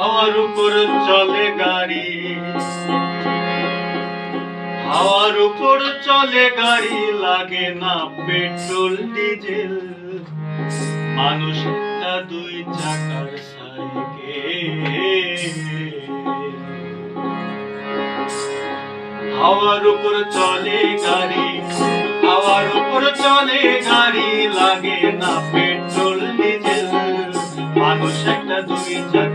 হাওয়ার উপর চলে গাড়ি। হাওয়ার উপর চলে গাড়ি, লাগে না পেট্রোল, ডিজেল। মানুষটা দুই চাকার সাইকেল। হাওয়ার উপর চলে গাড়ি, হাওয়ার উপর চলে গাড়ি, লাগে না পেট্রোল, ডিজেল। মানুষ একটা দুই চাকা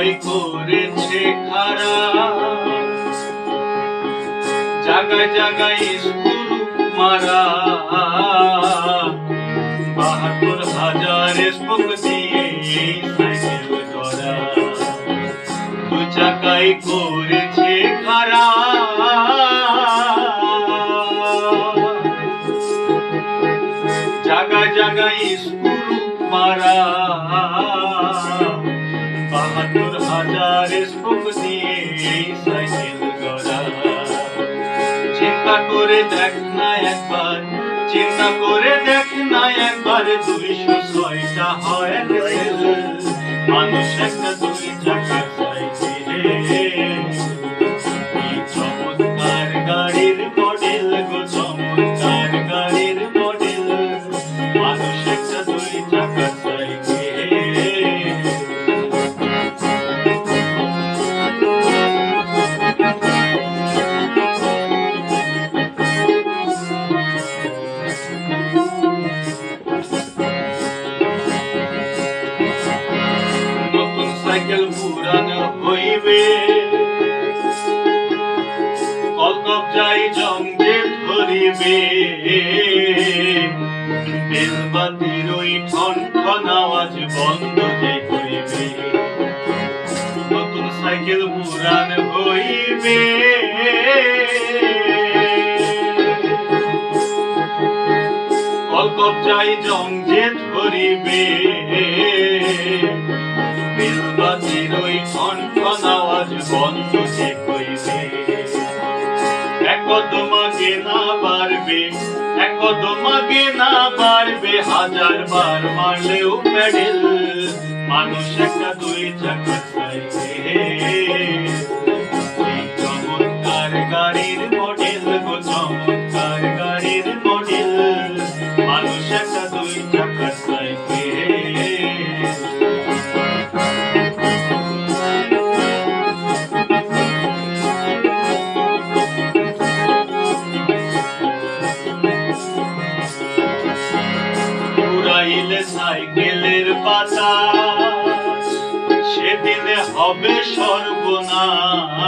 চাকাই করেছে খারা। জায়গায় জায়গায় স্কুল মারা। বাহাত্তর হাজার স্পোক দিয়ে সাইকেল করা দুই চাকাই করেছে খারা। জায়গায় জায়গায় স্কুল মারা। চিন্তা করে দেখ না একবার, চিন্তা করে দেখ না একবার দুইশো ছয়টা হয় মানুষ একটা কলকপ যাই জঙ্গে ধরিবে। বেলবাতির ওই ঠন ঠন বন্ধ যে করিবে? নতুন সাইকেল পুরান হইবে। কলকপ যাই ধরিবে। বেলবাতির ওই ঠন ঠন বন্ধ যে কইবে এক তোমাকে না পারবে এক তোমাকে না পারবে হাজার বার মারলেও প্যাডেল। মানুষ একটা দুই চাকা চাইছে চমৎকার গাড়ির মডেল গো উড়াইলে সাইকেলের পাতা সেদিনে হবে সর্বনাশ।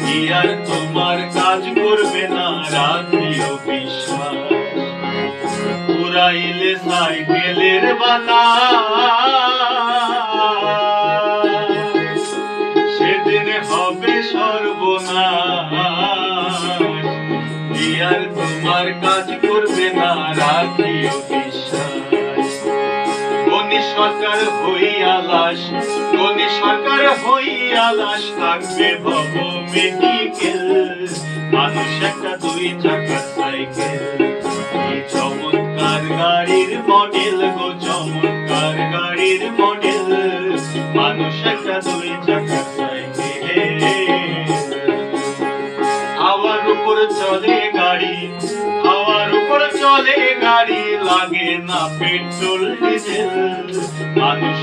কি আর তোমার কাজ করবে না রাখিও বিশ্বাস উড়াইলে সাইকেলের বাতা করবে না রাখিও সরকার সরকার থাকবে ভব মেডিকেল মানুষ একটা দুই সাইকেল। চমৎকার গাড়ির মডেল গো, চমৎকার গাড়ির মডেল। মানুষ একটা দুই চাকা সাইকেল। হাওয়ার উপর চলে গাড়ি চলে গাড়ি লাগে না পেট্রোল ডিজেল। মানুষ